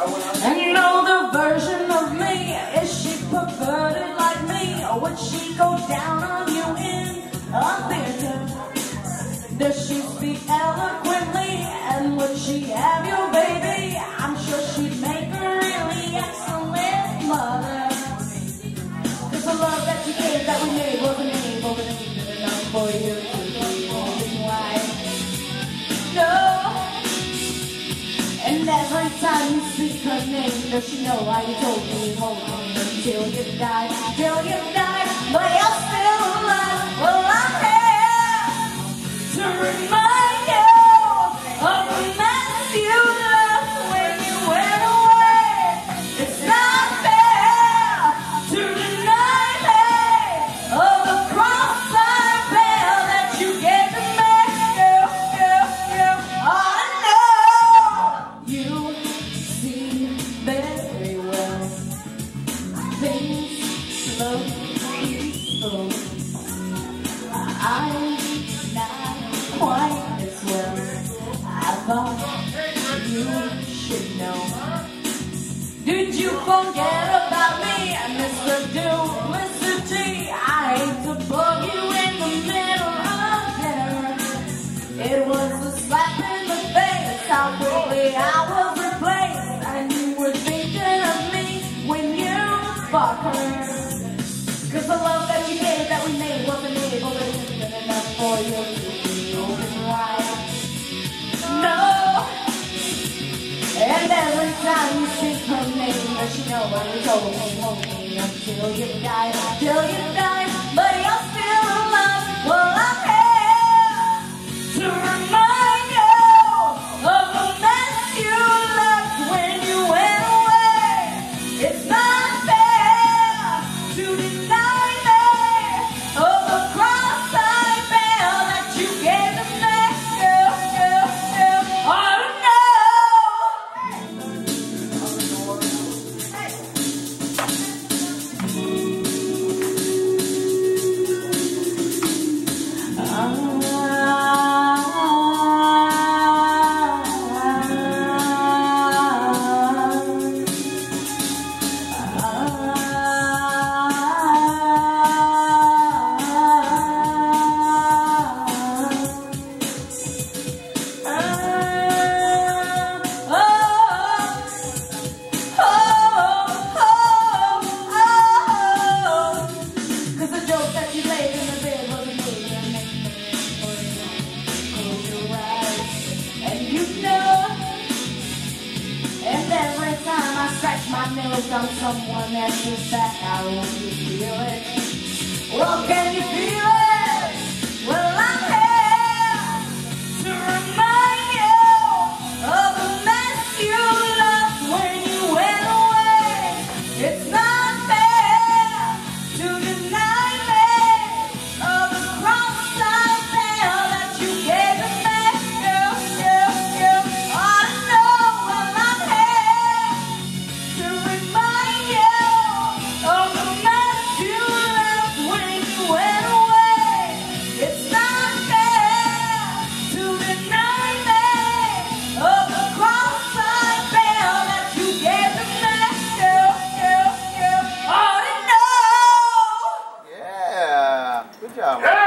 And know the version of me, is she perverted like me? Or would she go down on you in a theater? Does she speak eloquently? And would she have your baby? I'm sure she'd make a really excellent mother. Cause the love that you gave that we made wasn't able to be enough for you does she know how you told me hold on until you die, till you die, but you're still alive. Did you forget about me, Mr. Duplicity? I hate to bug you in the middle of dinner. It was a slap in the face, how quickly I was replaced. And you were thinking of me when you fucked her. Does she know what you told me, hold me until nose on someone I want you feel it. Well, can you? job. Yeah.